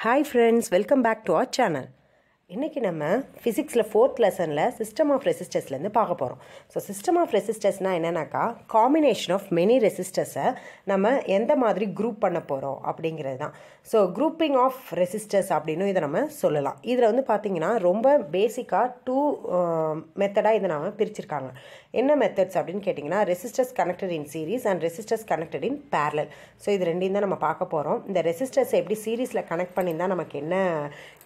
Hi friends, welcome back to our channel. இன்றைக்கி நம்ம ஃபிசிக்ஸில் ஃபோர்த் லெசனில் சிஸ்டம் ஆஃப் ரெசிஸ்டர்ஸ்லேருந்து பார்க்க போகிறோம் ஸோ சிஸ்டம் ஆஃப் ரெசிஸ்டர்ஸ்னால் என்னென்னாக்கா காம்பினேஷன் ஆஃப் மெனி ரெசிஸ்டர்ஸை நம்ம எந்த மாதிரி குரூப் பண்ண போகிறோம் அப்படிங்கிறது தான். ஸோ குரூப்பிங் ஆஃப் ரெசிஸ்டர்ஸ் அப்படின்னு இதை நம்ம சொல்லலாம். இதில் வந்து பார்த்திங்கன்னா ரொம்ப பேசிக்காக டூ மெத்தடாக இதை நம்ம பிரிச்சிருக்காங்க. என்ன மெத்தட்ஸ் அப்படின்னு கேட்டிங்கன்னா resistors connected in series and resistors connected in parallel so இது ரெண்டையும் தான் நம்ம பார்க்க போகிறோம் இந்த ரெசிஸ்டர்ஸ் எப்படி சீரீஸில் கனெக்ட் பண்ணியிருந்தால் நமக்கு என்ன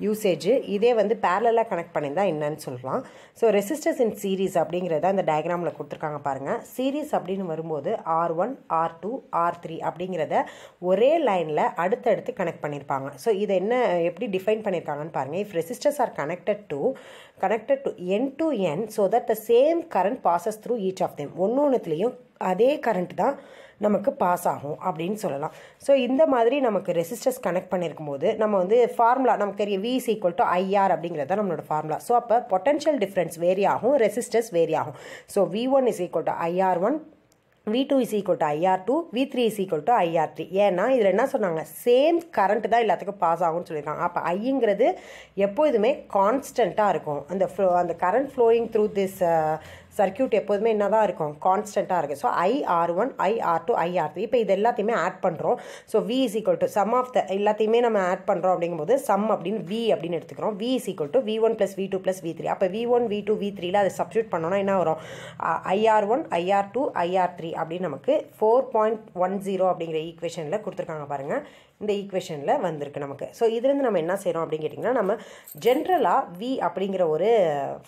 யூசேஜ் இதே வந்து வந்து பேரலாக கனெக்ட் பண்ணியிருந்தா என்னன்னு சொல்லலாம். ஸோ ரெசிஸ்டர்ஸ் இன் சீரீஸ் அப்படிங்கிறத அந்த டயக்ராமில் கொடுத்துருக்காங்க பாருங்கள் சீரீஸ் அப்படின்னு வரும்போது R one R two R three அப்படிங்கிறத ஒரே லைனில் அடுத்தடுத்து கனெக்ட் பண்ணியிருப்பாங்க. ஸோ இதை என்ன எப்படி டிஃபைன் பண்ணியிருக்காங்கன்னு பாருங்கள் if resistors are connected to connected to end to end so that the same current passes through each of them ஒன்று ஒன்றுத்துலேயும் அதே கரண்ட் தான் நமக்கு பாஸ் ஆகும் அப்படின்னு சொல்லலாம். ஸோ இந்த மாதிரி நமக்கு ரெசிஸ்டர்ஸ் கனெக்ட் பண்ணியிருக்கும் போது நம்ம வந்து ஃபார்முலா நமக்கு தெரியும் V is equal to IR அப்படிங்கிறது தான் நம்மளோட ஃபார்முலா ஸோ அப்போ பொட்டன்ஷியல் டிஃப்ரென்ஸ் வேரி ஆகும் ரெசிஸ்டர்ஸ் வேரி ஆகும். So V one is equal to IR one V two is equal to IR two V three is equal to IR three ஏன்னா இதில் என்ன சொன்னாங்க? சேம் கரண்ட் தான் எல்லாத்துக்கும் pass ஆகும்னு சொல்லியிருக்காங்க. அப்போ ஐங்கிறது எப்போதுமே கான்ஸ்டண்ட்டாக இருக்கும். அந்த ஃப்ளோ அந்த current flowing through this circuit எப்போதுமே என்ன தான் இருக்கும்? கான்ஸ்டண்ட்டாக இருக்குது so I R one I R two I R three இப்போ இது எல்லாத்தையுமே ஆட் பண்ணுறோம் so V is equal to sum of the எல்லாத்தையுமே நம்ம ஆட் பண்ணுறோம் அப்படிங்கும்போது சம் அப்படின்னு வி அப்படின்னு எடுத்துக்கிறோம். V is equal to V one plus V two plus V three அப்போ V one V two we த்ரீல அதை சப்ஸ்டியூட் பண்ணோன்னா என்ன வரும்? IR one IR two IR three அப்படின்னு நமக்கு ஃபோர் பாயிண்ட் ஒன் ஜீரோ அப்படிங்கிற ஈக்குவேஷனில் கொடுத்துருக்காங்க பாருங்கள் இந்த ஈக்குவேஷனில் வந்திருக்கு நமக்கு. ஸோ இதுலேருந்து நம்ம என்ன செய்கிறோம் அப்படின்னு கேட்டிங்கன்னா நம்ம ஜென்ரலாக வி அப்படிங்கிற ஒரு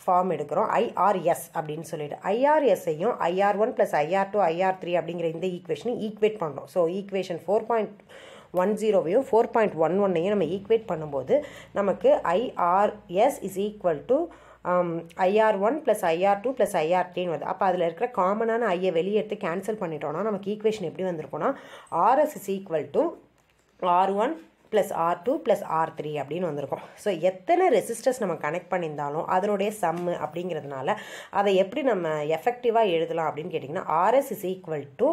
ஃபார்ம் எடுக்கிறோம். ஐஆர்எஸ் அப்படின்னு சொல்லிட்டு. ஐஆர்எஸ்ஸையும் IR one plus IR two IR three அப்படிங்கிற இந்த ஈக்குவேஷனை ஈக்குவேட் பண்ணுறோம் so equation four point one ஜீரோவையும் four point one ஒன்னையும் நம்ம ஈக்குவேட் பண்ணும்போது நமக்கு IRS is equal to IR one plus IR two plus IR த்ரீன்னு வருது. அப்போ அதில் இருக்கிற காமனான ஐயை வெளியே எடுத்து கேன்சல் பண்ணிட்டோம்னா நமக்கு ஈக்குவேஷன் எப்படி வந்திருக்கும்னா RS is equal to R one plus R two plus R three அப்படின்னு வந்திருக்கும். ஸோ எத்தனை ரெசிஸ்டர்ஸ் நம்ம கனெக்ட் பண்ணியிருந்தாலும் அதனுடைய சம்மு அப்படிங்கிறதுனால அதை எப்படி நம்ம எஃபெக்டிவாக எழுதலாம் அப்படின்னு கேட்டிங்கன்னா R S is equal to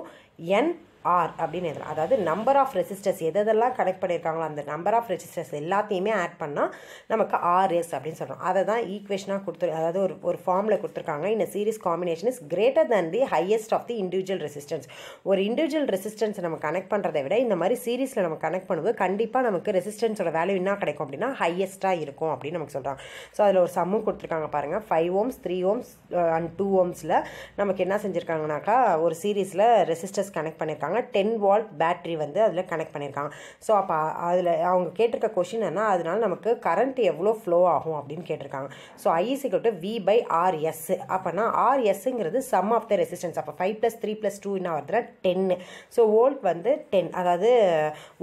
N R அப்படின்னு எழுதலாம் அதாவது நம்பர் ஆஃப் ரெசிஸ்டர்ஸ் எதெல்லாம் கனெக்ட் பண்ணியிருக்காங்களோ அந்த நம்பர் ஆஃப் ரெசிஸ்டர்ஸ் எல்லாத்தையுமே ஆட் பண்ணால் நமக்கு ஆர்எஸ் அப்படின்னு சொல்கிறோம் அதை தான் ஈக்குவேஷனாக கொடுத்து அதாவது ஒரு ஒரு ஃபார்மில் கொடுத்துருக்காங்க. இந்த series combination is greater than the highest of the individual resistance ஒரு இண்டிவிஜுவல் ரெசிஸ்டன்ஸ் நம்ம கனெக்ட் பண்ணுறதை விட இந்த மாதிரி சீரிஸில் நம்ம கனெக்ட் பண்ணும்போது கண்டிப்பாக நமக்கு ரெசிஸ்டன்ஸோட வேல்யூ என்ன கிடைக்கும் அப்படின்னா ஹையஸ்ட்டாக இருக்கும் அப்படின்னு நமக்கு சொல்கிறாங்க ஸோ அதில் ஒரு சம்மும் கொடுத்துருக்காங்க பாருங்கள் five ohms three ohms and two ஓம்ஸில் நமக்கு என்ன செஞ்சுருக்காங்கனாக்கா ஒரு சீரீஸில் ரெசிஸ்டர்ஸ் கனெக்ட் பண்ணியிருக்காங்க பண்ணியிருக்காங்க டென் வால்ட் பேட்ரி வந்து அதில் கனெக்ட் பண்ணியிருக்காங்க. ஸோ அப்போ அதில் அவங்க கேட்டிருக்க கொஷின் என்ன? அதனால நமக்கு கரண்ட் எவ்வளோ ஃப்ளோ ஆகும் அப்படின்னு கேட்டிருக்காங்க. So I is equal to V by RS அப்போனா ஆர்எஸ்ங்கிறது சம் ஆஃப் த ரெசிஸ்டன்ஸ் அப்போ five plus three plus two என்ன வருதுன்னா டென்னு ஸோ வோல்ட் வந்து டென் அதாவது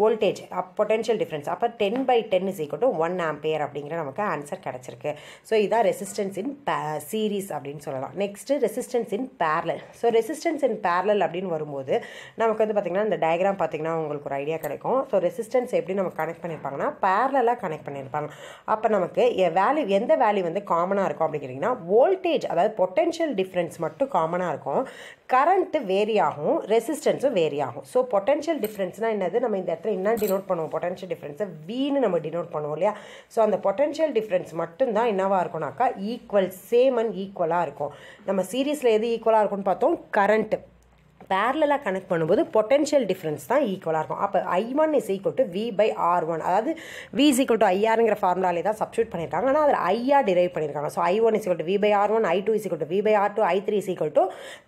வோல்டேஜ் அப் பொட்டென்ஷியல் டிஃப்ரென்ஸ் அப்போ ten by ten is equal to one ampere அப்படிங்கிற நமக்கு ஆன்சர் கிடச்சிருக்கு. ஸோ இதான் ரெசிஸ்டன்ஸ் இன் சீரீஸ் அப்படின்னு சொல்லலாம். Next resistance in parallel so resistance in parallel அப்படின்னு வரும்போது நமக்கு நமக்கு வந்து பார்த்திங்கன்னா இந்த டயக்ராம் பார்த்திங்கன்னா உங்களுக்கு ஒரு ஐடியா கிடைக்கும். ஸோ ரெசிஸ்டன்ஸ் எப்படி நம்ம கனெக்ட் பண்ணியிருப்பாங்கன்னா பேரலாக கனெக்ட் பண்ணியிருப்பாங்க அப்போ நமக்கு வேல்யூ எந்த வேல்யூ வந்து காமனாக இருக்கும் அப்படின்னு வோல்டேஜ் அதாவது பொட்டென்ஷியல் டிஃப்ரென்ஸ் மட்டும் காமனாக இருக்கும். கரண்ட்டு வேரி ஆகும் ரெசிஸ்டன்ஸும் வேரி ஆகும். ஸோ பொட்டென்ஷியல் டிஃப்ரென்ஸ்னால் என்னது? நம்ம இந்த இடத்துல என்ன டினோட் பண்ணுவோம்? பொட்டென்ஷியல் டிஃப்ரென்ஸை வீன்னு நம்ம டினோட் பண்ணுவோம் இல்லையா? ஸோ அந்த பொட்டென்ஷியல் டிஃப்ரென்ஸ் மட்டும்தான் என்னவாக இருக்கும்னாக்கா ஈக்குவல் சேம் அண்ட் ஈக்குவலாக இருக்கும். நம்ம சீரீஸில் எது ஈக்குவலாக இருக்கும்னு பார்த்தோம்? கரண்ட்டு பேரலாக கனெக்ட் பண்ணும்போது பொட்டென்ஷியல் டிஃப்ரென்ஸ் தான் ஈக்குவலாக இருக்கும். அப்போ I one is equal to V by R one அதாவது வி இஸ் ஈக்குவல் டு ஐஆருங்கிற ஃபார்முலாலே தான் சப்ஸ்டியூட் பண்ணியிருக்காங்க ஆனால் அதில் ஐஆர் டிரைவ் பண்ணியிருக்காங்க so I one is equal to V by R one I two is equal to V by R two I three is equal to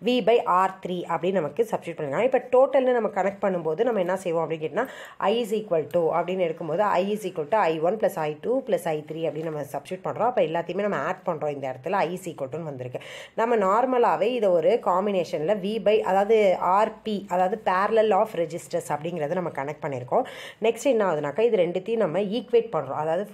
V by R three அப்படின்னு நமக்கு substitute பண்ணியிருக்காங்க இப்போ டோட்டல்னு நம்ம connect பண்ணும்போது நம்ம என்ன செய்வோம் அப்படின்னு கேட்டால் ஐ இஸ் ஈக்குவல் டு அப்படின்னு எடுக்கும்போது I is equal to I one plus I two plus I three அப்படின்னு நம்ம சப்ஸ்டியூட் பண்ணுறோம் அப்போ எல்லாத்தையுமே நம்ம ஆட் பண்ணுறோம் இந்த இடத்துல ஐ இஸ் ஈக்குவல் டுன்னு வந்திருக்கு. நம்ம நார்மலாகவே இதை ஒரு காம்பினேஷனில் வி பை அதாவது ஆர்பி அதாவது பேரலல் ஆஃப் ரெஜிஸ்டர்ஸ் அப்படிங்கிறத நம்ம கனெக்ட் பண்ணியிருக்கோம். நெக்ஸ்ட் என்ன ஆகுதுனாக்கா இது ரெண்டுத்தையும் நம்ம ஈக்குவேட் பண்ணுறோம் அதாவது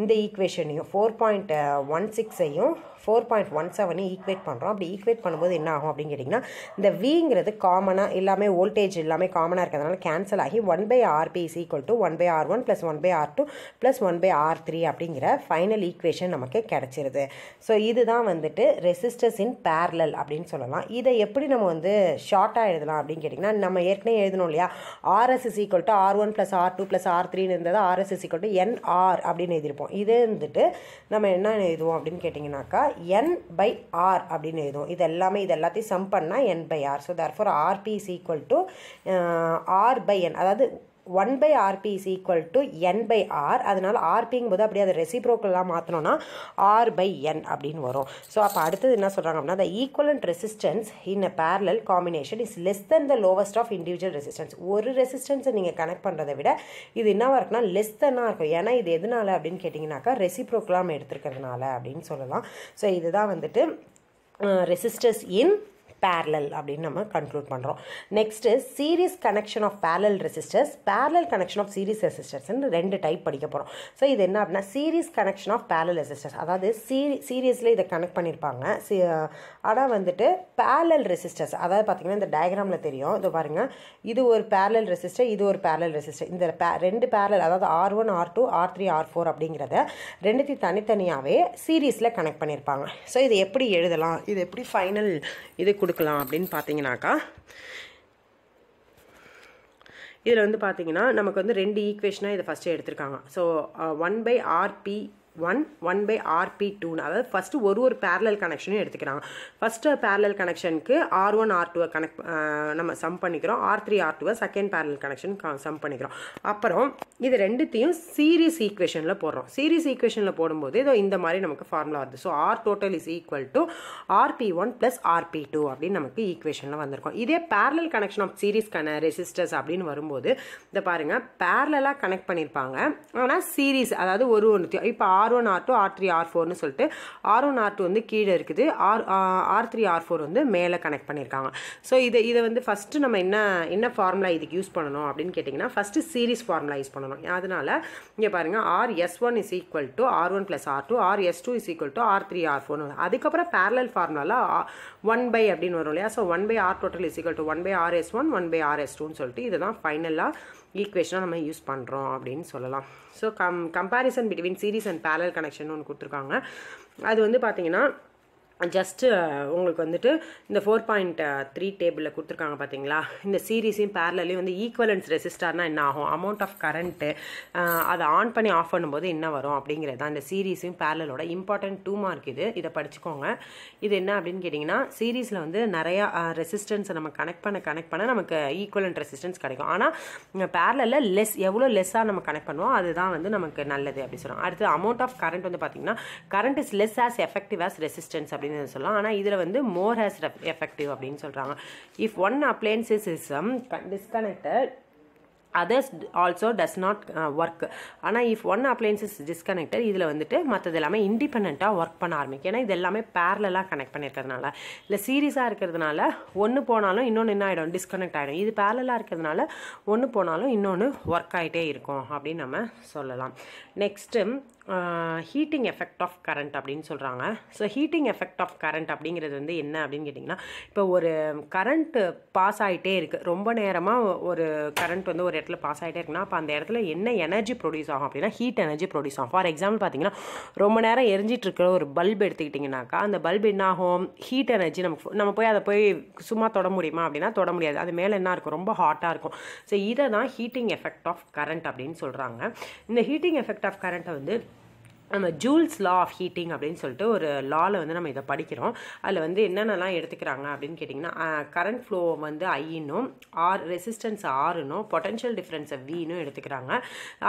இந்த ஈக்குவேஷனையும் ஃபோர் பாயிண்ட் ஒன் சிக்ஸையும் ஃபோர் பாயிண்ட் ஒன் செவனையும் ஈக்குவேட் பண்ணுறோம் அப்படி ஈக்குவேட் பண்ணும்போது என்ன ஆகும் அப்படின்னு கேட்டிங்கன்னா இந்த விங்கிறது காமனாக எல்லாமே வோல்டேஜ் எல்லாமே காமனாக இருக்கிறதுனால கேன்சல் ஆகி one by RP is equal to one by R one plus one by R two plus one by R three அப்படிங்கிற ஃபைனல் ஈக்குவேஷன் நமக்கு கிடச்சிருது. ஸோ இதுதான் வந்துட்டு ரெசிஸ்டர்ஸ் இன் பேரலல் அப்படின்னு சொல்லலாம். இதை எப்படி நம்ம வந்து ஷார்ட்டாக எழுதலாம் அப்படின்னு கேட்டிங்கன்னா நம்ம ஏற்கனவே எழுதணும் இல்லையா? RS is equal to R one plus R two plus R த்ரீன்னு இருந்தது RS is equal to NR அப்படின்னு எழுதியிருப்போம். இதே இருந்துட்டு நம்ம என்ன எழுதுவோம் அப்படின்னு கேட்டிங்கனாக்கா என் பை ஆர் அப்படின்னு எழுதுவோம். இது எல்லாமே இது எல்லாத்தையும் சம் பண்ணால் N by R so therefore RP is equal to R by N அதாவது one by RP is equal to N by R அதனால் ஆர்பிங்கும் போது அப்படியே அதை ரெசிப்ரோக்கெல்லாம் மாற்றினோன்னா ஆர் பை என் அப்படின்னு வரும். ஸோ அப்போ அடுத்தது என்ன சொல்கிறாங்க அப்படின்னா the equivalent resistance in a parallel combination is less than the lowest of individual resistance ஒரு ரெசிஸ்டன்ஸை நீங்கள் கனெக்ட் பண்ணுறதை விட இது என்னவாக இருக்குன்னா லெஸ் தென்னாக இருக்கும். ஏன்னா இது எதனால அப்படின்னு கேட்டிங்கனாக்கா ரெசிப்ரோக்கெல்லாம் எடுத்துருக்கிறதுனால அப்படின்னு சொல்லலாம். ஸோ இதுதான் வந்துட்டு ரெசிஸ்டர்ஸ் இன் பேரலல் அப்படின்னு நம்ம கன்க்ளூட் பண்ணுறோம் next series connection of parallel resistors parallel connection of series ரெசிஸ்டர்ஸ்னு ரெண்டு டைப் படிக்க போகிறோம் ஸோ இது என்ன அப்படின்னா series connection of parallel resistors அதாவது சீரி சீரியஸில் இதை கனெக்ட் பண்ணியிருப்பாங்க சி ஆனால் வந்துட்டு பேரல் ரெசிஸ்டர்ஸ் அதாவது பார்த்தீங்கன்னா இந்த டயக்ராமில் தெரியும். இது பாருங்கள் இது ஒரு பேரல் ரெசிஸ்டர் இது ஒரு பேரல் ரெசிஸ்டர் இந்த பே ரெண்டு parallel அதாவது R one R two R three R four அப்படிங்கிறத ரெண்டுத்தையும் தனித்தனியாகவே சீரீஸில் கனெக்ட் பண்ணியிருப்பாங்க ஸோ இது எப்படி எழுதலாம்? இது எப்படி ஃபைனல் இது கொடுக்கலாம் அப்படின்னு பார்த்தீங்கன்னாக்கா இதில் வந்து பார்த்தீங்கன்னா நமக்கு வந்து ரெண்டு ஈக்குவேஷனாக இதை ஃபஸ்ட்டு எடுத்திருக்காங்க. So one by RP one one by RP டூன்னு அதாவது ஃபஸ்ட்டு ஒரு ஒரு பேரலல் கனெக்ஷனும் எடுத்துக்கிறாங்க. ஃபஸ்ட்டு பேரலல் கனெக்ஷனுக்கு ஆர் ஒன் ஆர் டூவை கனெக்ட் நம்ம சம் பண்ணிக்கிறோம். ஆர் த்ரீ ஆர் டூவை செகண்ட் பேரலல் கனெக்ஷன் சம் பண்ணிக்கிறோம். அப்புறம் இது ரெண்டுத்தையும் சீரிஸ் ஈக்குவேஷனில் போடுறோம். சீரிஸ் ஈக்குவேஷனில் போடும்போது இதோ இந்த மாதிரி நமக்கு ஃபார்முலா வருது. So R total is equal to R P one plus R P two அப்படின்னு நமக்கு ஈக்குவேஷனில் வந்திருக்கும். இதே பேரலல் கனெக்ஷன் ஆஃப் சீரிஸ் கன ரெசிஸ்டர்ஸ் அப்படின்னு வரும்போது இந்த பாருங்கள் பேரலாக கனெக்ட் பண்ணியிருப்பாங்க ஆனால் சீரிஸ் அதாவது ஒரு ஒன்று இப்போ R R one R two R three R ஃபோர்னு சொல்லிட்டு ஆர் ஒன் ஆர் டூ வந்து கீழே இருக்குது. R R three R four வந்து மேலே கனெக்ட் பண்ணியிருக்காங்க. ஸோ இதை இதை வந்து ஃபஸ்ட்டு நம்ம என்ன என்ன ஃபார்முலா இதுக்கு யூஸ் பண்ணணும் அப்படின்னு கேட்டிங்கன்னா ஃபஸ்ட்டு சீரிஸ் ஃபார்முலா யூஸ் பண்ணணும். அதனால் இங்கே பாருங்கள் R S one is equal to R one plus R two R S two is equal to R three R ஃபோர்னு அதுக்கப்புறம் பேரலல் ஃபார்முலாவில் ஒன் பை அப்படின்னு வரும் இல்லையா? So one by R total is equal to one by R S one one by R S டூன்னு சொல்லிட்டு இதுதான் ஃபைனலாக ஈக்குவேஷனாக நம்ம யூஸ் பண்ணுறோம் அப்படின்னு சொல்லலாம். So come comparison between series and parallel connection ஒன்று கொடுத்துருக்காங்க. அது வந்து பார்த்தீங்கன்னா ஜஸ்ட்டு uh, உங்களுக்கு வந்துட்டு இந்த ஃபோர் பாயிண்ட் த்ரீ uh, டேபிளில் கொடுத்துருக்காங்க பார்த்தீங்களா இந்த சீரீஸையும் பேரலையும் வந்து ஈக்குவலன்ஸ் ரெசிஸ்டார்னால் என்ன ஆகும்? அமௌண்ட் ஆஃப் கரண்ட்டு அதை ஆன் பண்ணி ஆஃப் பண்ணும்போது என்ன வரும்? அப்படிங்கிறது தான் இந்த சீரீஸையும் பேரலோட இம்பார்ட்டன்ட் டூ மார்க் இது. இதை படிச்சுக்கோங்க. இது என்ன அப்படின்னு கேட்டிங்கன்னா சீரீஸில் வந்து நிறையா ரெசிஸ்டன்ஸை uh, நம்ம கனெக்ட் பண்ண கனெக்ட் பண்ண நமக்கு ஈக்குவலன்ட் ரெசிஸ்டன்ஸ் கிடைக்கும். ஆனால் பேரலில் லெஸ் எவ்வளோ லெஸ்ஸாக நம்ம கனெக்ட் பண்ணுவோம் அதுதான் வந்து நமக்கு நல்லது அப்படி சொல்கிறோம் அடுத்து அமௌண்ட் ஆஃப் கரண்ட் வந்து பார்த்தீங்கன்னா current is less as effective as resistance அப்படின்னு சொல்லலாம். ஆனால் இதில் வந்து மோர் ஹேஸ் எஃபெக்டிவ் அப்படின்னு சொல்கிறாங்க if one appliances is disconnected others also does not work ஆனால் இஃப் ஒன் அப்ளையன்சஸ் டிஸ்கனெக்டட் இதில் வந்துட்டு மற்றது எல்லாமே இண்டிபெண்ட்டாக ஒர்க் பண்ண ஆரம்பிக்கும். ஏன்னா இது எல்லாமே பேரலாக கனெக்ட் பண்ணியிருக்கிறதுனால இல்லை சீரியஸாக இருக்கிறதுனால ஒன்று போனாலும் இன்னொன்று என்ன ஆகிடும் டிஸ்கனெக்ட் ஆகிடும் இது பேரலாக இருக்கிறதுனால ஒன்று போனாலும் இன்னொன்று ஒர்க் ஆகிட்டே இருக்கும் அப்படின்னு நம்ம சொல்லலாம். Next heating effect of current அப்படின்னு சொல்கிறாங்க so heating effect of current அப்படிங்கிறது வந்து என்ன அப்படின்னு கேட்டிங்கன்னா இப்போ ஒரு கரண்ட்டு பாஸ் ஆகிட்டே இருக்குது ரொம்ப நேரமாக ஒரு கரண்ட் வந்து ஒரு இடத்துல பாஸ் ஆகிட்டே இருக்குன்னா அப்போ அந்த இடத்துல என்ன எனர்ஜி ப்ரொடியூஸ் ஆகும் அப்படின்னா ஹீட் எனர்ஜி ப்ரொடியூஸ் ஆகும். ஃபார் எக்ஸாம்பிள் பார்த்தீங்கன்னா ரொம்ப நேரம் எரிஞ்சிட்டு இருக்கிற ஒரு பல்ப் எடுத்துக்கிட்டிங்கனாக்கா அந்த பல்ப் என்ன ஆகும்? ஹீட் எனர்ஜி நமக்கு நம்ம போய் அதை போய் சும்மா தொட முடியுமா அப்படின்னா தொட முடியாது. அது மேலே என்ன இருக்கும்? ரொம்ப ஹாட்டாக இருக்கும். ஸோ இதை தான் ஹீட்டிங் எஃபெக்ட் ஆஃப் கரண்ட் அப்படின்னு சொல்கிறாங்க இந்த ஹீட்டிங் எஃபெக்ட் ஆஃப் கரண்ட்டை வந்து நம்ம ஜூல்ஸ் லா ஆஃப் ஹீட்டிங் அப்படின்னு சொல்லிட்டு ஒரு லாவில் வந்து நம்ம இதை படிக்கிறோம். அதில் வந்து என்னென்னலாம் எடுத்துக்கிறாங்க அப்படின்னு கேட்டிங்கன்னா கரண்ட் ஃப்ளோ வந்து ஐன்னும் ஆர் ரெசிஸ்டன்ஸ் ஆறுனும் பொட்டன்ஷியல் டிஃப்ரென்ஸை வீனும் எடுத்துக்கிறாங்க.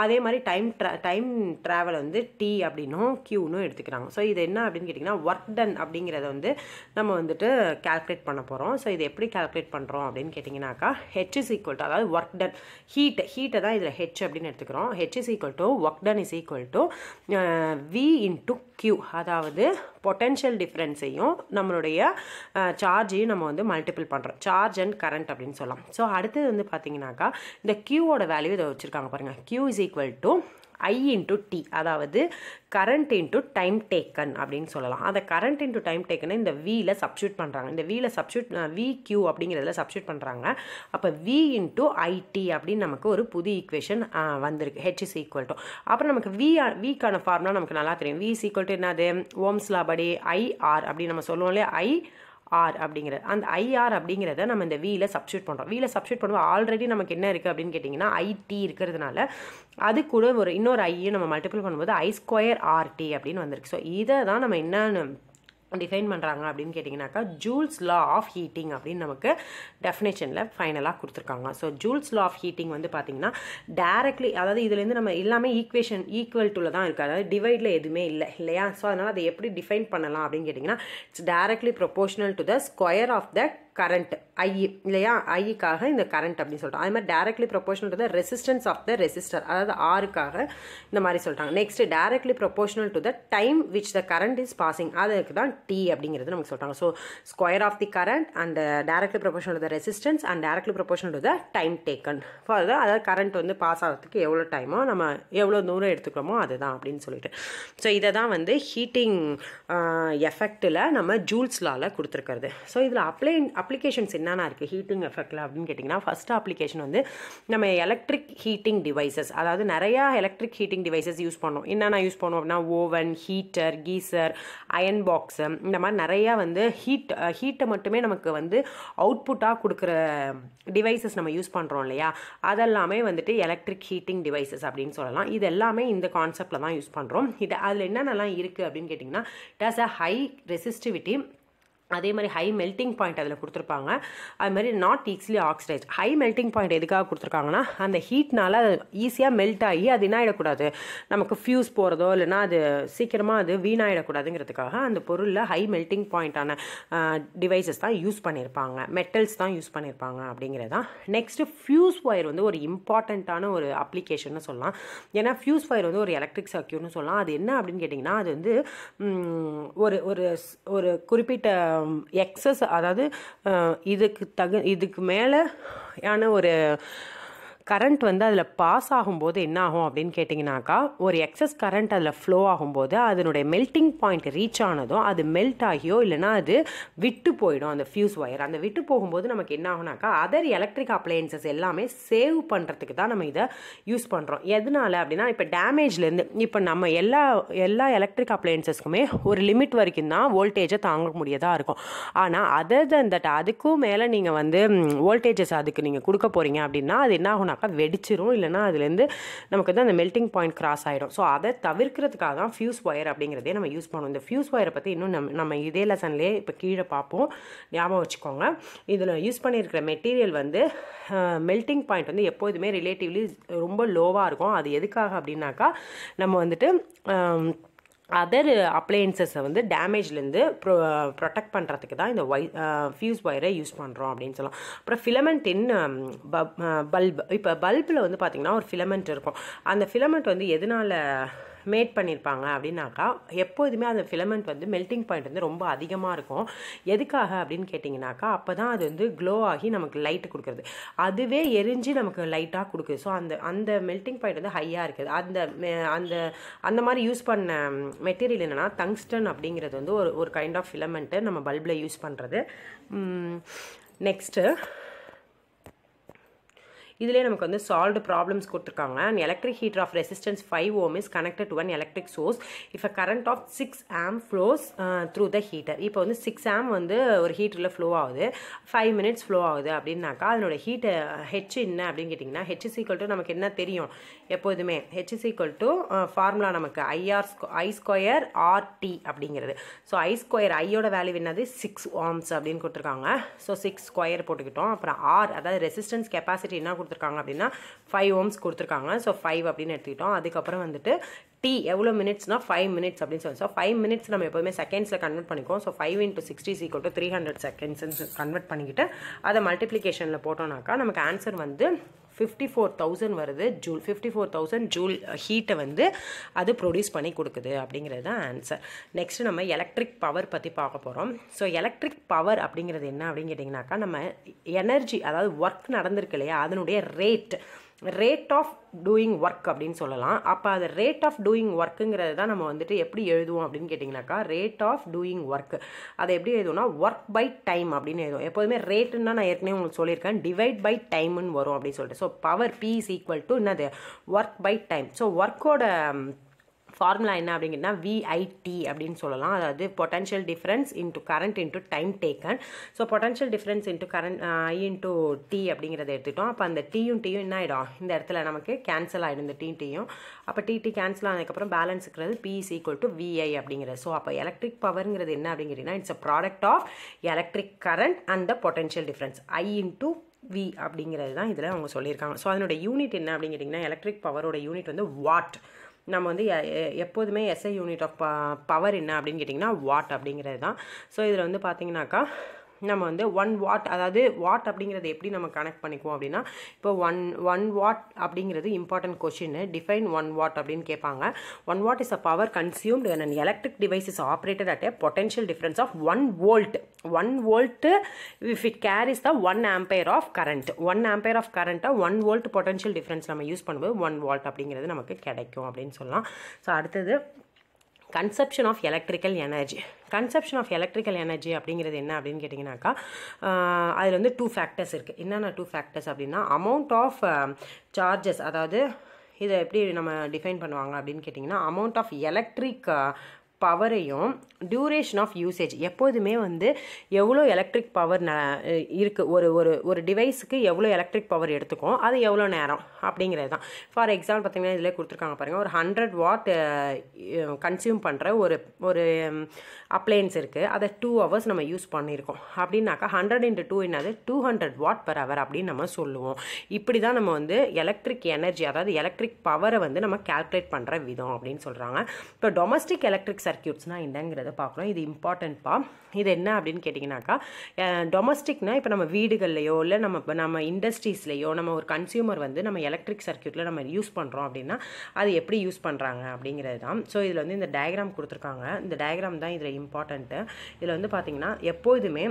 அதே மாதிரி டைம் ட்ரா டைம் ட்ராவல் வந்து டி அப்படின்னும் கியூனும் எடுத்துக்கிறாங்க. ஸோ இது என்ன அப்படின்னு கேட்டிங்கன்னா ஒர்க் டன் அப்படிங்கிறத வந்து நம்ம வந்துட்டு கால்குலேட் பண்ண போகிறோம் ஸோ இது எப்படி கால்குலேட் பண்ணுறோம் அப்படின்னு கேட்டிங்கனாக்கா ஹெச் இஸ் ஈக்குவல் டு அதாவது ஒர்க் டன் ஹீட் ஹீட்டை தான் இதில் ஹெச் அப்படின்னு எடுத்துக்கிறோம். H is equal to work done is equal to V into Q அதாவது பொட்டென்ஷியல் டிஃப்ரென்ஸையும் நம்மளுடைய சார்ஜையும் நம்ம வந்து மல்டிபிள் பண்ணுறோம் சார்ஜ் அண்ட் கரண்ட் அப்படின்னு சொல்லலாம். ஸோ அடுத்தது வந்து பார்த்தீங்கன்னாக்கா இந்த கியூவோட வேல்யூ இதை வச்சுருக்காங்க பாருங்கள் Q is equal to I into T அதாவது கரண்ட் இன்ட்டு டைம் டேக்கன் அப்படின்னு சொல்லலாம். அந்த கரண்ட் இன்ட்டு டைம் டேக்கனை இந்த வியில் சப்ஸ்டியூட் பண்ணுறாங்க இந்த வியில் சப்ஸ்டியூட் வி கியூ அப்படிங்கிறதுல சப்ஸ்டியூட் பண்ணுறாங்க அப்போ வி இன்ட்டு ஐடி அப்படின்னு நமக்கு ஒரு புது ஈக்குவேஷன் வந்திருக்கு. ஹெச் இஸ் ஈக்குவல் டு அப்புறம் நமக்கு வி விக்கான ஃபார்ம்லாம் நமக்கு நல்லா தெரியும். வி இஸ் ஈக்குவல் டு என்னது? ஓம்ஸ்லா படி ஐஆர் அப்படின்னு நம்ம சொல்லுவோம் இல்லையா? ஐ ஆர் அப்படிங்கிறது அந்த ஐஆர் அப்படிங்கிறத நம்ம இந்த வீல சப்ஸ்டியூட் பண்ணுறோம் வீல சப்ஸ்டியூட் பண்ணுவோம் ஆல்ரெடி நமக்கு என்ன இருக்குது அப்படின்னு கேட்டிங்கன்னா ஐடி இருக்கிறதுனால அது கூட ஒரு இன்னொரு ஐயை நம்ம மல்டிபிள் பண்ணும்போது ஐ ஸ்கொயர் ஆர்டி அப்படின்னு வந்திருக்கு. ஸோ இதை தான் நம்ம என்னன்னு டிஃபைன் பண்ணுறாங்க அப்படின்னு கேட்டிங்கனாக்கா ஜூல்ஸ் லா ஆஃப் ஹீட்டிங் அப்படின்னு நமக்கு டெஃபினேஷனில் ஃபைனலாக கொடுத்துருக்காங்க. So Joule's law of heating வந்து பார்த்திங்கன்னா டேரக்ட்லி அதாவது இதுலேருந்து நம்ம எல்லாமே ஈக்குவேஷன் ஈக்குவல் டூவில் தான் இருக்குது அதாவது டிவைடில் எதுவுமே இல்லை இல்லையா? ஸோ அதனால் அதை எப்படி டிஃபைன் பண்ணலாம் அப்படின்னு கேட்டிங்கன்னா it's directly proportional to the square of the current I இல்லையா? ஐக்காக இந்த கரண்ட் அப்படின்னு சொல்கிறோம் அது மாதிரி directly proportional to the resistance of the resistor அதாவது ஆறுக்காக இந்த மாதிரி சொல்கிறாங்க next directly proportional to the time which the current is passing அதுக்கு தான் டி அப்படிங்கிறது நமக்கு சொல்லிட்டாங்க so square of the current and directly proportional to the resistance and directly proportional to the time taken for அதாவது current வந்து pass ஆகிறதுக்கு எவ்வளோ டைமோ நம்ம எவ்வளோ தூரம் எடுத்துக்கிறோமோ அதுதான் அப்படின்னு சொல்லிட்டு. ஸோ இதை தான் வந்து ஹீட்டிங் எஃபெக்டில் நம்ம ஜூல்ஸ்லால் கொடுத்துருக்கிறது. ஸோ இதில் அப்ளை அப்ளிகேஷன்ஸ் என்னென்ன இருக்குது ஹீட்டிங் எஃபெக்டில் அப்படின்னு கேட்டிங்கன்னா ஃபஸ்ட் அப்ளிகேஷன் வந்து நம்ம எலக்ட்ரிக் ஹீட்டிங் டிவைசஸ் அதாவது நிறையா எலக்ட்ரிக் ஹீட்டிங் டிவைசஸ் யூஸ் பண்ணோம். என்னென்ன யூஸ் பண்ணோம் அப்படின்னா oven heater geyser iron box இந்த மாதிரி நிறையா வந்து ஹீட் ஹீட்டை மட்டுமே நமக்கு வந்து அவுட்புட்டாக கொடுக்குற டிவைசஸ் நம்ம யூஸ் பண்ணுறோம் இல்லையா? அதெல்லாமே வந்துட்டு எலக்ட்ரிக் ஹீட்டிங் டிவைசஸ் அப்படின்னு சொல்லலாம். இது எல்லாமே இந்த கான்செப்டில் தான் யூஸ் பண்ணுறோம் இது அதில் என்னென்னலாம் இருக்குது அப்படின்னு கேட்டிங்கன்னா it has a high resistivity அதே மாதிரி ஹை மெல்ட்டிங் பாயிண்ட் அதில் கொடுத்துருப்பாங்க. அது மாதிரி not easily oxidise high melting point எதுக்காக கொடுத்துருக்காங்கன்னா அந்த ஹீட்னால ஈஸியாக மெல்ட் ஆகி அது என்ன ஆகிடக்கூடாது நமக்கு ஃபியூஸ் போகிறதோ இல்லைனா அது சீக்கிரமாக அது வீணாயிடக்கூடாதுங்கிறதுக்காக அந்த பொருளில் ஹை மெல்ட்டிங் பாயிண்டான டிவைசஸ் தான் யூஸ் பண்ணியிருப்பாங்க மெட்டல்ஸ் தான் யூஸ் பண்ணியிருப்பாங்க அப்படிங்கிறது. தான் நெக்ஸ்ட்டு ஃபியூஸ் ஒயர் வந்து ஒரு இம்பார்ட்டண்ட்டான ஒரு அப்ளிகேஷன்னு சொல்லலாம். ஏன்னா ஃபியூஸ் ஒயர் வந்து ஒரு எலக்ட்ரிக் சர்க்கியூட்னு சொல்லலாம். அது என்ன அப்படின்னு கேட்டிங்கன்னா அது வந்து ஒரு ஒரு ஒரு குறிப்பிட்ட எக்ஸஸ் அதாவது இதுக்கு தகு இதுக்கு மேலே ஆன ஒரு கரண்ட் வந்து அதில் பாஸ் ஆகும்போது என்ன ஆகும் அப்படின்னு கேட்டிங்கனாக்கா ஒரு எக்ஸஸ் கரண்ட் அதில் ஃப்ளோ ஆகும்போது அதனுடைய மெல்ட்டிங் பாயிண்ட் ரீச் ஆனதும் அது மெல்ட் ஆகியோ இல்லைனா அது விட்டு போயிடும் அந்த ஃபியூஸ் ஒயர் அந்த விட்டு போகும்போது நமக்கு என்ன ஆகுனாக்கா அதர் எலக்ட்ரிக் அப்ளையன்சஸ் எல்லாமே சேவ் பண்ணுறதுக்கு தான் நம்ம இதை யூஸ் பண்ணுறோம் எதனால அப்படின்னா இப்போ டேமேஜ்லேருந்து இப்போ நம்ம எல்லா எல்லா எலக்ட்ரிக் அப்ளையன்சஸ்க்குமே ஒரு லிமிட் வரைக்கும் தான் வோல்டேஜை தாங்க முடியதாக இருக்கும். ஆனால் அதர் தன் தட் அதுக்கும் மேலே நீங்கள் வந்து வோல்டேஜஸ் அதுக்கு நீங்கள் கொடுக்க போகிறீங்க அப்படின்னா அது என்ன ஆகும்னாக்கா வெடிச்சிரும் இல்லைனா அதுலேருந்து நமக்கு வந்து அந்த மெல்டிங் பாயிண்ட் கிராஸ் ஆகிடும் ஸோ அதை தவிர்க்கிறதுக்காக தான் ஃபியூஸ் ஒயர் அப்படிங்கிறதே நம்ம யூஸ் பண்ணுவோம் இந்த ஃபியூஸ் ஒயரை பற்றி இன்னும் நம்ம நம்ம இதே லெசன்லேயே இப்போ கீழே பார்ப்போம். ஞாபகம் வச்சுக்கோங்க. இதில் யூஸ் பண்ணியிருக்கிற மெட்டீரியல் வந்து மெல்ட்டிங் பாயிண்ட் வந்து எப்போதுமே ரிலேட்டிவ்லி ரொம்ப லோவாக இருக்கும். அது எதுக்காக அப்படின்னாக்கா நம்ம வந்துட்டு அதர் அப்ளையன்சஸை வந்து டேமேஜ்லேருந்து ப்ரொ ப்ரொடெக்ட் பண்ணுறதுக்கு தான் இந்த ஒய் ஃபியூஸ் ஒயரை யூஸ் பண்ணுறோம் அப்படின்னு சொல்லலாம். அப்புறம் ஃபிலமெண்ட் இன் பல்ப் இப்போ பல்பில் வந்து பார்த்திங்கன்னா ஒரு ஃபிலமெண்ட் இருக்கும். அந்த ஃபிலமெண்ட் வந்து எதனால் மேட் பண்ணியிருப்பாங்க அப்படின்னாக்கா எப்போதுமே அந்த ஃபிலமெண்ட் வந்து மெல்ட்டிங் பாயிண்ட் வந்து ரொம்ப அதிகமாக இருக்கும். எதுக்காக அப்படின்னு கேட்டிங்கனாக்கா அப்போ தான் அது வந்து க்ளோ ஆகி நமக்கு லைட்டு கொடுக்குறது. அதுவே எரிஞ்சு நமக்கு லைட்டாக கொடுக்குது. ஸோ அந்த அந்த மெல்ட்டிங் பாயிண்ட் வந்து ஹையாக இருக்குது. அந்த அந்த அந்த மாதிரி யூஸ் பண்ண மெட்டீரியல் என்னென்னா டங்ஸ்டன் அப்படிங்கிறது வந்து ஒரு ஒரு கைண்ட் ஆஃப் ஃபிலமெண்ட்டு நம்ம பல்பில் யூஸ் பண்ணுறது நெக்ஸ்ட்டு இதிலே நமக்கு வந்து சால்வ்டு ப்ராப்ளம்ஸ் கொடுத்துருக்காங்க. And electric heater of resistance five ohm is connected to one electric source if a current of six amp flows through the heater இப்போ வந்து சிக்ஸ் ஆம் வந்து ஒரு ஹீட்டரில் ஃப்ளோ ஆகுது. ஃபைவ் மினிட்ஸ் ஃப்ளோ ஆகுது அப்படின்னாக்கா அதனோட ஹீட் ஹெச் என்ன அப்படின்னு கேட்டிங்கன்னா ஹெச் ஈக்குவல் டு நமக்கு என்ன தெரியும்? எப்போதுமே ஹெச் ஈக்குவல் டு ஃபார்முலா நமக்கு I R I square R T அப்படிங்கிறது. ஸோ ஐ ஸ்கொயர் ஐயோட வேல்யூ என்னது? சிக்ஸ் ஆம்ஸ் அப்படின்னு கொடுத்துருக்காங்க. ஸோ சிக்ஸ் ஸ்கொயர் போட்டுக்கிட்டோம். அப்புறம் ஆர் அதாவது ரெசிஸ்டன்ஸ் கெப்பாசிட்டி என்ன கொடுத்துருக்காங்க அப்படின்னா ஃபைவ் ஓம்ஸ் கொடுத்துருக்காங்க. ஸோ ஃபைவ் அப்படின்னு எடுத்துக்கிட்டோம். அதுக்கப்புறம் வந்துட்டு டி எவ்வளோ மினிட்ஸ்னா ஃபைவ் மினிட்ஸ் அப்படின்னு சொல்லி. ஸோ ஃபைவ் மினிட்ஸ் நம்ம எப்போவுமே செகண்ட்ஸில் கன்வெர்ட் பண்ணிக்குவோம். So five into sixty சீக்கோ to three hundred seconds convert பண்ணிக்கிட்டு அதை மல்டிப்ளிகேஷனில் போட்டோம்னாக்கா நமக்கு ஆன்சர் வந்து ஃபிஃப்டி ஃபோர் தௌசண்ட் வருது joule fifty four thousand joule ஹீட்டை வந்து அது ப்ரொடியூஸ் பண்ணி கொடுக்குது அப்படிங்கிறது தான் ஆன்சர் நெக்ஸ்ட்டு நம்ம எலக்ட்ரிக் பவர் பற்றி பார்க்க போகிறோம் ஸோ எலக்ட்ரிக் பவர் அப்படிங்கிறது என்ன அப்படின்னு கேட்டிங்கனாக்கா நம்ம எனர்ஜி அதாவது ஒர்க் நடந்திருக்கு இல்லையா? அதனுடைய rate rate of doing work அப்படின்னு சொல்லலாம். அப்போ அது ரேட் ஆஃப் டூயிங் ஒர்க்குங்கிறது தான் நம்ம வந்துட்டு எப்படி எழுதுவோம் அப்படின்னு கேட்டிங்கனாக்கா ரேட் ஆஃப் டூயிங் ஒர்க் அதை எப்படி எழுதுவோம்னா ஒர்க் பை டைம் அப்படின்னு எழுதுவோம். எப்போதுமே ரேட்டுன்னா நான் ஏற்கனவே உங்களுக்கு சொல்லியிருக்கேன். டிவைட் பை டைம்னு வரும் அப்படின்னு சொல்லிட்டு. So power P is equal to என்னது? ஒர்க் பை டைம் ஸோ ஒர்க்கோட ஃபார்முலா என்ன அப்படிங்கன்னா விஐடி அப்படின்னு சொல்லலாம். அதாவது potential difference into current into time taken so potential difference into current I into T அப்படிங்கிறத எடுத்துட்டோம் அப்போ அந்த டீயும் டீயும் என்ன ஆகிடும் இந்த இடத்துல நமக்கு கேன்சல் ஆகிடும் இந்த டீ டீயும் அப்போ டி டி கேன்சல் ஆனதுக்கப்புறம் பேலன்ஸ் இருக்கிறது P is equal to VI அப்படிங்கிறது. ஸோ அப்போ எலக்ட்ரிக் பவருங்கிறது என்ன அப்படிங்கிறீங்கன்னா it's a product of electric current and the potential difference I into V அப்படிங்கிறது தான் இதில் அவங்க சொல்லியிருக்காங்க. ஸோ அதனோட யூனிட் என்ன அப்படின்னு எலக்ட்ரிக் பவரோட யூனிட் வந்து வாட் நம்ம வந்து எ- எப்போதுமே எஸ்ஐ யூனிட் ஆஃப் பவர் என்ன அப்படின்னு கேட்டிங்கன்னா வாட் அப்படிங்கிறது தான். ஸோ இதில் வந்து பார்த்தீங்கன்னாக்கா நம்ம வந்து ஒன் வாட் அதாவது வாட் அப்படிங்கிறது எப்படி நம்ம கனெக்ட் பண்ணிக்குவோம் அப்படின்னா இப்போ ஒன் ஒன் வாட் அப்படிங்கிறது important question define one watt அப்படின்னு கேட்பாங்க. One watt is a power consumed and an electric device is operated at a potential difference of 1 volt. 1 volt if it carries the 1 ampere of current. 1 ampere of current 1 volt potential difference நம்ம use பண்ணும்போது one volt அப்படிங்கிறது நமக்கு கிடைக்கும் அப்படின்னு சொல்லலாம். So அடுத்தது conception of electrical energy conception of electrical energy அப்படிங்கிறது என்ன அப்படின்னு கேட்டிங்கனாக்கா அதில் வந்து டூ ஃபேக்டர்ஸ் இருக்குது என்னென்ன டூ ஃபேக்டர்ஸ் அப்படின்னா அமௌண்ட் ஆஃப் சார்ஜஸ் அதாவது இதை எப்படி நம்ம டிஃபைன் பண்ணுவாங்க அப்படின்னு கேட்டிங்கன்னா அமௌண்ட் ஆஃப் எலக்ட்ரிக் பவரையும் டியூரேஷன் ஆஃப் யூசேஜ் எப்போதுமே வந்து எவ்வளோ எலக்ட்ரிக் பவர் ந இருக்குது ஒரு ஒரு ஒரு டிவைஸுக்கு எவ்வளோ எலக்ட்ரிக் பவர் எடுத்துக்கும் அது எவ்வளோ நேரம் அப்படிங்கிறது தான். ஃபார் எக்ஸாம்பிள் பார்த்தீங்கன்னா இதில் கொடுத்துருக்காங்க பாருங்கள் ஒரு ஹண்ட்ரட் வாட் கன்சியூம் பண்ணுற ஒரு ஒரு அப்ளையன்ஸ் இருக்குது அதை டூ ஹவர்ஸ் நம்ம யூஸ் பண்ணியிருக்கோம். அப்படின்னாக்கா ஹண்ட்ரட் இன்ட்டு டூ என்னது? Two hundred watt per hour அப்படின்னு நம்ம சொல்லுவோம். இப்படி தான் நம்ம வந்து எலக்ட்ரிக் எனர்ஜி அதாவது எலக்ட்ரிக் பவரை வந்து நம்ம கால்குலேட் பண்ணுற விதம் அப்படின்னு சொல்கிறாங்க இப்போ டொமஸ்டிக் எலக்ட்ரிக் சர்க்கியூட்ஸ்னால் என்னங்கிறத பார்க்குறோம் இது இம்பார்ட்டன்ட்ப்பா இது என்ன அப்படின்னு கேட்டிங்கனாக்கா டொமஸ்டிக்னா இப்போ நம்ம வீடுகள்லையோ இல்லை நம்ம இப்போ நம்ம இண்டஸ்ட்ரீஸ்லையோ நம்ம ஒரு கன்சியூமர் வந்து நம்ம எலக்ட்ரிக் சர்க்கியூட்டில் நம்ம யூஸ் பண்ணுறோம் அப்படின்னா அது எப்படி யூஸ் பண்ணுறாங்க அப்படிங்கிறது தான். ஸோ இதில் வந்து இந்த டயக்ராம் கொடுத்துருக்காங்க. இந்த டயக்ராம் தான் இதில் இம்பார்ட்டண்ட்டு இதில் வந்து பார்த்திங்கன்னா எப்போதுமே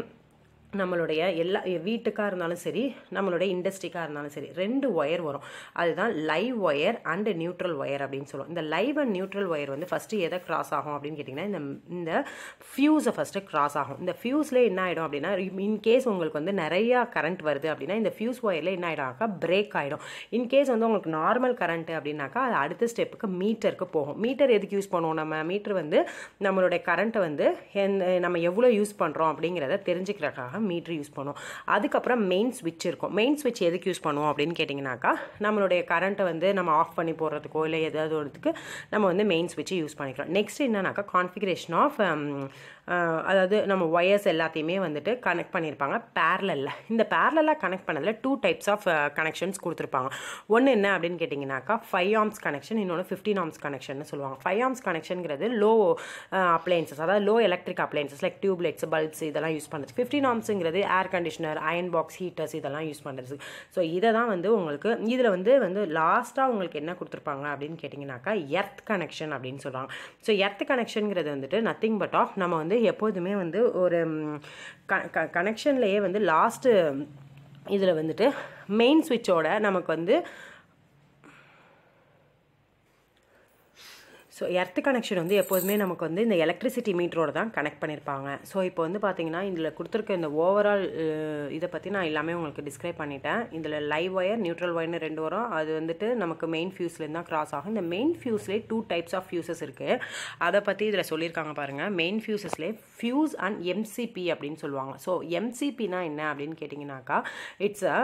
நம்மளுடைய எல்லா வீட்டுக்காக இருந்தாலும் சரி நம்மளுடைய இண்டஸ்ட்ரிக்காக இருந்தாலும் சரி ரெண்டு ஒயர் வரும். அதுதான் live wire and neutral wire அப்படின்னு சொல்லுவோம். இந்த லைவ் அண்ட் நியூட்ரல் ஒயர் வந்து ஃபஸ்ட்டு எதை கிராஸ் ஆகும் அப்படின்னு கேட்டிங்கன்னா இந்த இந்த ஃபியூஸை ஃபஸ்ட்டு கிராஸ் ஆகும். இந்த ஃபியூஸில் என்ன ஆகிடும் அப்படின்னா இன்கேஸ் உங்களுக்கு வந்து நிறையா கரண்ட் வருது அப்படின்னா இந்த ஃபியூஸ் ஒயரில் என்ன ஆகிடும்னாக்கா பிரேக் ஆகிடும் இன்கேஸ் வந்து உங்களுக்கு நார்மல் கரண்ட் அப்படின்னாக்கா அது அடுத்த ஸ்டெப்புக்கு மீட்டருக்கு போகும். மீட்டர் எதுக்கு யூஸ் பண்ணுவோம் நம்ம? மீட்டர் வந்து நம்மளுடைய கரண்ட்டை வந்து எந்த- நம்ம எவ்வளோ யூஸ் பண்ணுறோம் அப்படிங்கிறத தான் மீட்ரு யூஸ் பண்ணுவோம் அதுக்கப்புறம் மெயின் ஸ்விட்ச் இருக்கும். மெயின் ஸ்விட்ச் எதுக்கு யூஸ் பண்ணுவோம் அப்படின்னு கேட்டிங்கனாக்கா நம்மளுடைய கரண்ட்டை வந்து நம்ம ஆஃப் பண்ணி போடுறதுக்கோ இல்லை ஏதாவது ஒருத்துக்கு நம்ம வந்து மெயின் ஸ்விட்சை யூஸ் பண்ணிக்கலாம். நெக்ஸ்ட் என்னன்னாக்கா கான்ஃபிகரேஷன் ஆஃப் அதாவது நம்ம ஒயர்ஸ் எல்லாத்தையுமே வந்துட்டு கனெக்ட் பண்ணியிருப்பாங்க பேரலில் இந்த பேரலாக கனெக்ட் பண்ணதில் டூ டைப்ஸ் ஆஃப் கனெக்ஷன்ஸ் கொடுத்துருப்பாங்க. ஒன்று என்ன அப்படின்னு கேட்டிங்கனாக்கா ஃபைவ் ஆம்ஸ் கனெக்ஷன் இன்னொன்று ஃபிஃப்டீன் ஆம்ஸ் கனெக்ஷன் சொல்லுவாங்க. ஃபைவ் ஆம்ஸ் கனெக்ஷனுங்கிறது லோ அப்ளைன்சஸ் அதாவது low electric appliances like tubelights bulbs இதெல்லாம் யூஸ் பண்ணுறது fifteen ஆம்ஸுங்கிறது air conditioner iron box heaters இதெல்லாம் யூஸ் பண்ணுறது ஸோ இதை தான் வந்து உங்களுக்கு இதில் வந்து வந்து லாஸ்ட்டாக உங்களுக்கு என்ன கொடுத்துருப்பாங்க அப்படின்னு கேட்டிங்கனாக்கா எர்த் கனெக்ஷன் அப்படின்னு சொல்கிறாங்க ஸோ எர்த் கனெக்ஷனுங்கிறது வந்துட்டு நத்திங் பட் ஆஃப் நம்ம வந்து எப்போதுமே வந்து ஒரு கனெக்ஷன்லேயே வந்து லாஸ்ட்டு இதில் வந்துட்டு மெயின் சுவிட்சோட நமக்கு வந்து ஸோ எர்த் கனெக்ஷன் வந்து எப்போதுமே நமக்கு வந்து இந்த எலக்ட்ரிசிட்டி மீட்டரோடு தான் கனெக்ட் பண்ணியிருப்பாங்க ஸோ இப்போ வந்து பார்த்தீங்கன்னா இதில் கொடுத்துருக்க இந்த ஓவரால் இதை பற்றி நான் எல்லாமே உங்களுக்கு டிஸ்கிரைப் பண்ணிட்டேன். இதில் லைவ் ஒயர் நியூட்ரல் ஒயர்னு ரெண்டு வரும். அது வந்துட்டு நமக்கு மெயின் ஃபியூஸ்லேருந்து தான் கிராஸ் ஆகும். இந்த மெயின் ஃபியூஸ்லேயே டூ டைப்ஸ் ஆஃப் ஃபியூசஸ் இருக்குது அதை பற்றி இதில் சொல்லியிருக்காங்க பாருங்கள் மெயின் ஃபியூசஸ்லேயே ஃபியூஸ் அண்ட் எம்சிபி அப்படின்னு சொல்லுவாங்க. ஸோ எம்சிபினா என்ன அப்படின்னு கேட்டிங்கனாக்கா it's a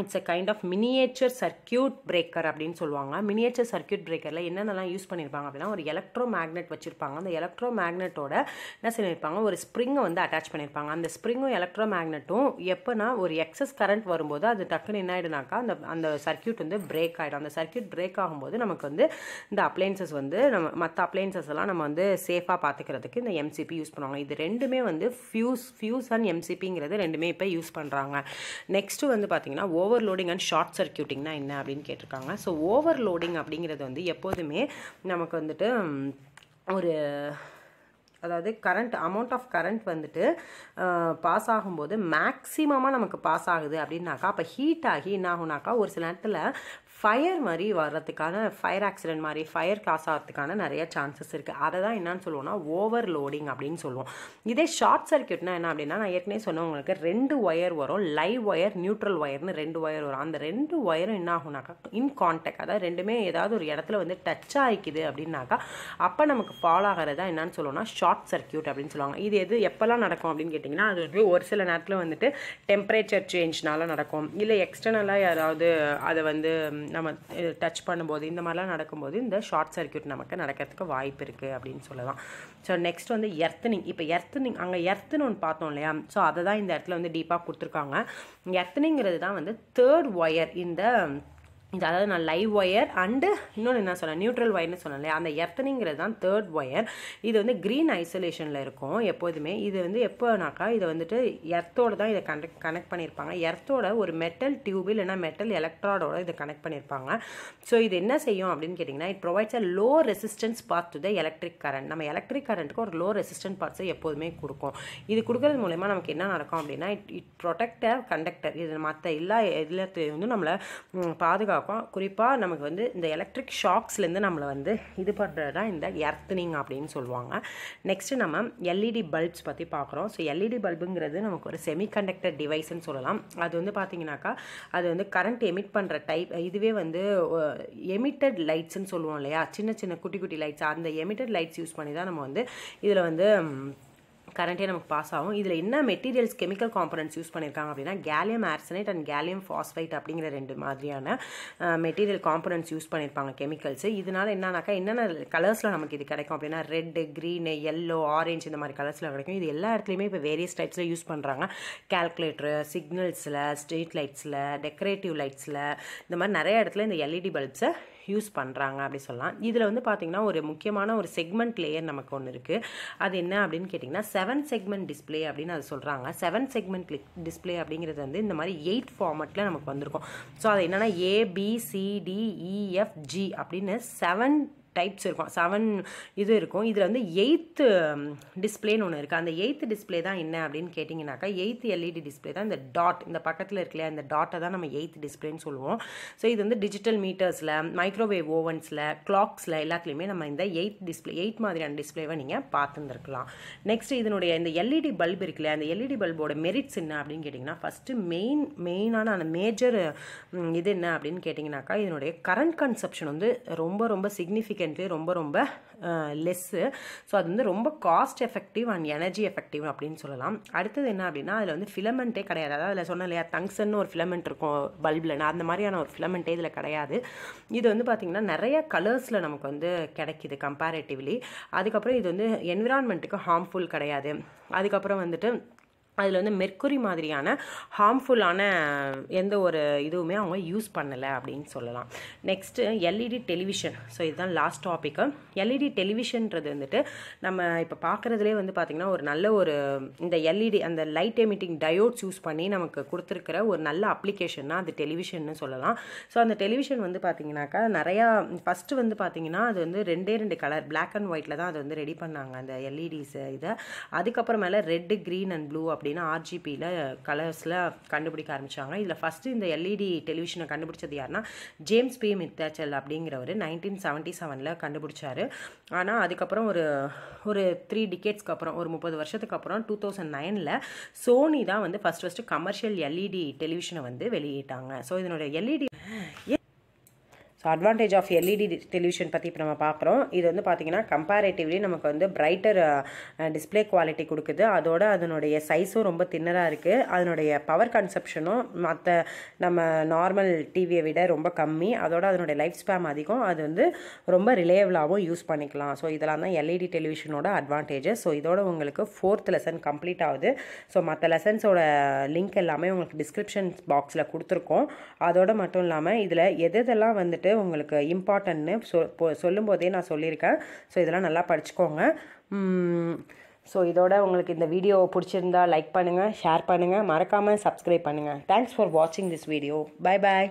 it's a kind of miniature circuit breaker அப்படின்னு சொல்லுவாங்க. மினியேச்சர் சர்க்கியூட் பிரேக்கரில் என்னென்னலாம் யூஸ் பண்ணியிருப்பாங்க அப்படின்னா ஒரு எலக்ட்ரோ மேக்னெட் வச்சுருப்பாங்க. அந்த எலக்ட்ரோ மேக்னெட்டோட என்ன பண்ணியிருப்பாங்க ஒரு ஸ்ப்ரிங்கை வந்து அட்டாச் பண்ணியிருப்பாங்க அந்த ஸ்ப்ரிங்கும் எலக்ட்ரோ மேக்னெட்டும் எப்போனா ஒரு எக்ஸஸ் கரண்ட் வரும்போது அது டக்குன்னு என்ன ஆகிடுனாக்கா அந்த அந்த சர்க்கியூட் வந்து பிரேக் ஆகிடும் அந்த சர்க்கியூட் பிரேக் ஆகும்போது நமக்கு வந்து இந்த அப்ளைன்சஸ் வந்து நம்ம மற்ற அப்ளைன்சஸ் எல்லாம் நம்ம வந்து சேஃபாக பார்த்துக்கிறதுக்கு இந்த எம்சிபி யூஸ் பண்ணுவாங்க. இது ரெண்டுமே வந்து ஃபியூஸ் ஃபியூஸ் அண்ட் எம்சிபிங்கிறது ரெண்டுமே இப்போ யூஸ் பண்ணுறாங்க நெக்ஸ்ட்டு வந்து பார்த்தீங்கன்னா ஓவர்லோடிங் அண்ட் ஷார்ட் சர்க்கியூட்டிங்னா என்ன அப்படின்னு கேட்டிருக்காங்க. ஸோ ஓவர்லோடிங் அப்படிங்கிறது வந்து எப்போதுமே நமக்கு வந்துட்டு ஒரு அதாவது கரண்ட் அமௌண்ட் ஆஃப் கரண்ட் வந்துட்டு பாஸ் ஆகும்போது மேக்ஸிமமாக நமக்கு பாஸ் ஆகுது அப்படின்னாக்கா அப்போ ஹீட் ஆகி என்ன ஆகுனாக்கா ஒரு சில நேரத்தில் ஃபயர் மாதிரி வர்றதுக்கான ஃபயர் ஆக்சிடென்ட் மாதிரி ஃபயர் க்ளாஸ் ஆகிறதுக்கான நிறைய சான்சஸ் இருக்குது அதை தான் என்னன்னு சொல்லுவோம்னா ஓவர் லோடிங் அப்படின்னு சொல்லுவோம். இதே ஷார்ட் சர்க்கியூட்னா என்ன அப்படின்னா நான் ஏற்கனவே சொன்னேன் உங்களுக்கு ரெண்டு ஒயர் வரும். லைவ் ஒயர் நியூட்ரல் ஒயர்னு ரெண்டு ஒயர் வரும். அந்த ரெண்டு ஒயரும் என்ன ஆகுனாக்கா இன் கான்டாக்ட் அதாவது ரெண்டுமே ஏதாவது ஒரு இடத்துல வந்து டச் ஆகிக்குது அப்படின்னாக்கா அப்போ நமக்கு ஃபாலோ ஆகிறதா என்னன்னு சொல்லுவோம்னா ஷார்ட் சர்க்கியூட் அப்படின்னு சொல்லுவாங்க. இது எது எப்போல்லாம் நடக்கும் அப்படின்னு கேட்டிங்கன்னா அது வந்து ஒரு சில நேரத்தில் வந்துட்டு டெம்பரேச்சர் சேஞ்ச்னால நடக்கும். இல்லை எக்ஸ்டர்னலாக யாராவது அதை வந்து நம்ம டச் பண்ணும்போது இந்த மாதிரிலாம் நடக்கும்போது இந்த ஷார்ட் சர்க்கியூட் நமக்கு நடக்கிறதுக்கு வாய்ப்பு இருக்குது அப்படின்னு சொல்லலாம். ஸோ நெக்ஸ்ட் வந்து எர்த்தனிங் இப்போ எர்த்தனிங் அங்கே எர்த்துன்னு ஒன்று பார்த்தோம் இல்லையா? ஸோ அதை தான் இந்த இடத்துல வந்து டீப்பாக கொடுத்துருக்காங்க. எர்த்தனிங்கிறது தான் வந்து தேர்ட் ஒயர் இந்த இது அதாவது நான் லைவ் ஒயர் அண்டு இன்னொன்று என்ன சொன்னேன்? நியூட்ரல் ஒயர்னு சொன்னேன் இல்லையா? அந்த எர்த்தனிங்கிறது தான் தேர்ட் ஒயர் இது வந்து க்ரீன் ஐசோலேஷனில் இருக்கும் எப்போதுமே. இது வந்து எப்போனாக்கா இதை வந்துட்டு எர்த்தோட தான் இதை கனெக்ட் கனெக்ட் பண்ணியிருப்பாங்க. எர்த்தோட ஒரு மெட்டல் டியூப் இல்லைன்னா மெட்டல் எலக்ட்ராடோட இதை கனெக்ட் பண்ணியிருப்பாங்க. ஸோ இது என்ன செய்யும் அப்படின்னு கேட்டிங்கன்னா it provides a low resistance path to the electric current நம்ம எலக்ட்ரிக் கரண்ட்டுக்கு ஒரு லோ ரெசிஸ்டன்ட் பார்ட்ஸை எப்போதுமே கொடுக்கும். இது கொடுக்கறது மூலயமா நமக்கு என்ன நடக்கும் அப்படின்னா இட் இட் ப்ரொடெக்ட் கண்டக்டர் இது மற்ற எல்லா எல்லாத்தையும் வந்து நம்மளை பாதுகாக்கும். குறிப்பாக நமக்கு வந்து இந்த எலக்ட்ரிக் ஷாக்ஸ்லேருந்து நம்மளை வந்து இது பண்ணுறது தான் இந்த எர்த்தனிங் அப்படின்னு சொல்லுவாங்க. நெக்ஸ்ட்டு நம்ம எல்இடி பல்ப்ஸ் பற்றி பார்க்குறோம். ஸோ எல்இடி பல்புங்கிறது நமக்கு ஒரு செமிகண்டக்டர் டிவைஸ்ன்னு சொல்லலாம். அது வந்து பார்த்தீங்கன்னாக்கா அது வந்து கரண்ட் எமிட் பண்ணுற டைப் இதுவே வந்து எமிட்டட் லைட்ஸ்ன்னு சொல்லுவோம் இல்லையா? சின்ன சின்ன குட்டி குட்டி லைட்ஸ் அந்த எமிட்டட் லைட்ஸ் யூஸ் பண்ணி தான் நம்ம வந்து இதில் வந்து கரண்ட்டே நமக்கு பாஸ் ஆகும். இதில் என்ன மெட்டீரியல்ஸ் கெமிக்கல் காம்பனன்ட்ஸ் யூஸ் பண்ணியிருக்காங்க அப்படின்னா gallium arsenide and gallium phosphide அப்படிங்கிற ரெண்டு மாதிரியான மெட்டீரியல் காம்பனன்ட்ஸ் யூஸ் பண்ணியிருப்பாங்க கெமிக்கல்ஸ் இதனால் என்னன்னாக்கா என்னென்ன கலர்ஸில் நமக்கு இது கிடைக்கும் அப்படின்னா ரெட்டு க்ரீனு எல்லோ ஆரஞ்சு இந்த மாதிரி கலர்ஸில் கிடைக்கும். இது எல்லா இடத்துலையுமே இப்போ வேரியஸ் டைப்ஸில் யூஸ் பண்ணுறாங்க கேல்குலேட்டரு சிக்னல்ஸில் ஸ்ட்ரீட் லைட்ஸில் டெக்கரேட்டிவ் லைட்ஸில் இந்த மாதிரி நிறைய இடத்துல இந்த எல்இடி பல்ப்ஸை யூஸ் பண்ணுறாங்க அப்படி சொல்லலாம். இதில் வந்து பார்த்திங்கன்னா ஒரு முக்கியமான ஒரு செக்மெண்ட் லேயர் நமக்கு ஒன்று இருக்குது அது என்ன அப்படின்னு கேட்டிங்கன்னா செவன் செக்மெண்ட் டிஸ்பிளே அப்படின்னு அது சொல்கிறாங்க செவன் செக்மெண்ட் டிஸ்பிளே அப்படிங்கிறது வந்து இந்த மாதிரி எயிட் ஃபார்மெட்டில் நமக்கு வந்திருக்கும். ஸோ அது என்னென்னா ஏபிசிடிஇஎஃப்ஜி e, அப்படின்னு செவன் டைப்ஸ் இருக்கும். செவன் இது இருக்கும். இதில் வந்து எயித்து டிஸ்பிளேன்னு ஒன்று இருக்குது அந்த எயித்து டிஸ்பிளே தான் என்ன அப்படின்னு கேட்டிங்கனாக்கா எயித்து எல்இடி டிஸ்பிளே தான் இந்த டாட் இந்த பக்கத்தில் இருக்குல்லையா அந்த டாட்டை தான் நம்ம எயித்து டிஸ்பிளேன்னு சொல்லுவோம். ஸோ இது வந்து டிஜிட்டல் மீட்டர்ஸில் மைக்ரோவேவ் ஓவன்ஸில் கிளாக்ஸில் எல்லாத்துலேயுமே நம்ம இந்த எயித் டிஸ்பிளே எயிட் மாதிரியான டிஸ்பிளேவை நீங்கள் பார்த்துருந்துருக்கலாம். நெக்ஸ்ட் இதனுடைய இந்த எல்இடி பல்ப் இருக்குல்லையா அந்த எல்இடி பல்போட மெரிட்ஸ் என்ன அப்படின்னு கேட்டிங்கன்னா ஃபஸ்ட்டு மெயின் மெயினான அந்த மேஜர் இது என்ன அப்படின்னு கேட்டிங்கனாக்கா இதனுடைய கரண்ட் கன்சப்ஷன் வந்து ரொம்ப ரொம்ப சிக்னிஃபிகண்ட் சிக்னிஃபிகண்ட்லி ரொம்ப ரொம்ப லெஸ்ஸு ஸோ அது வந்து ரொம்ப cost effective and energy effective அப்படின்னு சொல்லலாம். அடுத்தது என்ன அப்படின்னா அதில் வந்து ஃபிலமெண்ட்டே கிடையாது. அதாவது அதில் சொன்ன இல்லையா தங்சன் ஒரு ஃபிலமெண்ட் இருக்கும் பல்பில்னா அந்த மாதிரியான ஒரு ஃபிலமெண்ட்டே இதில் கிடையாது. இது வந்து பார்த்திங்கன்னா நிறைய கலர்ஸில் நமக்கு வந்து கிடைக்கிது கம்பேரேட்டிவ்லி அதுக்கப்புறம் இது வந்து என்விரான்மெண்ட்டுக்கு ஹார்ம்ஃபுல் கிடையாது. அதுக்கப்புறம் வந்துட்டு அதில் வந்து மெர்க்குரி மாதிரியான ஹார்ம்ஃபுல்லான எந்த ஒரு இதுவுமே அவங்க யூஸ் பண்ணலை அப்படின்னு சொல்லலாம். நெக்ஸ்ட்டு எல்இடி டெலிவிஷன் ஸோ இதுதான் லாஸ்ட் டாப்பிக்கு எல்இடி டெலிவிஷன்றது வந்துட்டு நம்ம இப்போ பார்க்குறதுலே வந்து பார்த்திங்கன்னா ஒரு நல்ல ஒரு இந்த எல்இடி அந்த லைட் எமிட்டிங் டயோட்ஸ் யூஸ் பண்ணி நமக்கு கொடுத்துருக்கிற ஒரு நல்ல அப்ளிகேஷன்னா அது டெலிவிஷன்னு சொல்லலாம். ஸோ அந்த டெலிவிஷன் வந்து பார்த்திங்கனாக்கா நிறையா ஃபஸ்ட்டு வந்து பார்த்திங்கன்னா அது வந்து ரெண்டே ரெண்டு கலர் பிளாக் அண்ட் ஒயிட்டில் தான் அது வந்து ரெடி பண்ணாங்க அந்த எல்இடிஸ் இதை. அதுக்கப்புறமேல ரெட்டு க்ரீன் அண்ட் ப்ளூ அப்படின்னு ஆர்ஜிபியில் கலர்ஸில் கண்டுபிடிக்க ஆரம்பித்தாங்க இதில் ஃபஸ்ட்டு இந்த எல்இடி டெலிவிஷனை கண்டுபிடிச்சது யாருன்னா ஜேம்ஸ் பி மித்தாச்சல் அப்படிங்கிறவர். நைன்டீன் செவன்ட்டி செவனில் கண்டுபிடிச்சார். ஆனால் அதுக்கப்புறம் ஒரு ஒரு த்ரீ டிகேட்ஸ்க்கு அப்புறம் ஒரு முப்பது வருஷத்துக்கு அப்புறம் டூ தௌசண்ட் நைனில் சோனி தான் வந்து ஃபஸ்ட் ஃபஸ்ட்டு கமர்ஷியல் எல்இடி டெலிவிஷனை வந்து வெளியிட்டாங்க. ஸோ இதனுடைய LED so advantage of LED television பற்றி இப்போ நம்ம பார்க்குறோம் இது வந்து பார்த்திங்கன்னா கம்பேரேட்டிவ்லி நமக்கு வந்து பிரைட்டர் டிஸ்பிளே குவாலிட்டி கொடுக்குது. அதோட அதனுடைய சைஸும் ரொம்ப தின்னராக இருக்குது அதனுடைய பவர் கன்சப்ஷனும் மற்ற நம்ம நார்மல் டிவியை விட ரொம்ப கம்மி. அதோட அதனுடைய லைஃப் ஸ்பேம் அதிகம். அது வந்து ரொம்ப ரிலேயபிளாகவும் யூஸ் பண்ணிக்கலாம். ஸோ இதெல்லாம் தான் எல்இடி டெலிவிஷனோட அட்வான்டேஜஸ் ஸோ இதோட உங்களுக்கு ஃபோர்த் லெசன் கம்ப்ளீட் ஆகுது. ஸோ மற்ற லெசன்ஸோட லிங்க் எல்லாமே உங்களுக்கு டிஸ்கிரிப்ஷன் பாக்ஸில் கொடுத்துருக்கோம். அதோட மட்டும் இல்லாமல் இதில் எது எதெல்லாம் வந்துட்டு உங்களுக்கு இம்பார்ட்டன்ட்னு சொ சொல்லும் போதே நான் சொல்லியிருக்கேன். ஸோ இதெல்லாம் நல்லா படிச்சுக்கோங்க. ஸோ இதோட உங்களுக்கு இந்த வீடியோ பிடிச்சிருந்தா லைக் பண்ணுங்கள் ஷேர் பண்ணுங்கள் மறக்காமல் சப்ஸ்கிரைப் பண்ணுங்கள் தேங்க்ஸ் ஃபார் வாட்சிங் திஸ் வீடியோ பை பாய்